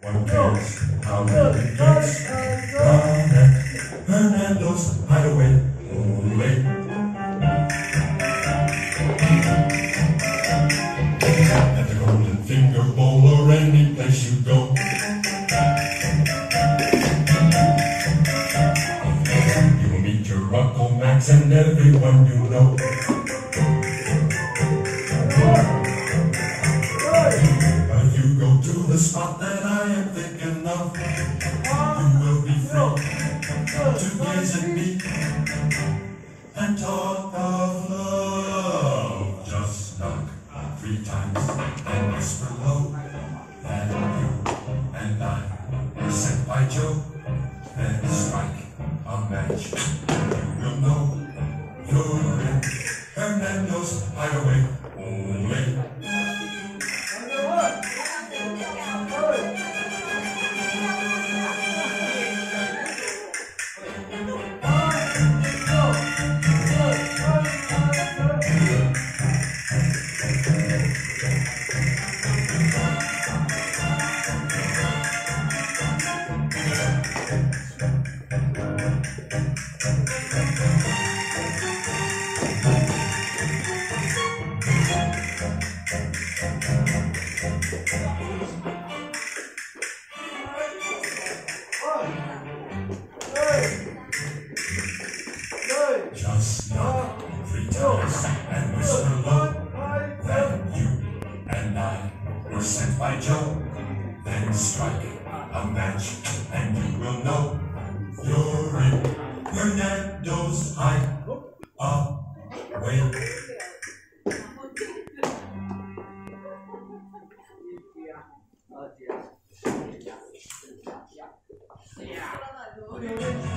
One cares how many gets down at Hernando's hideaway. Only at the Golden Finger Bowl or any place you go. You will meet your Uncle Max and everyone you know. The spot that I am thinking of, you will be free to gaze at me and talk of love. Just knock three times and whisper low that you and I are sent by Joe. Then strike a match. You will know you're in Hernando's hideaway oh, Just and you and I were sent by Joe. Then strike a match and you will know you're in Hernando's hideaway. Yeah.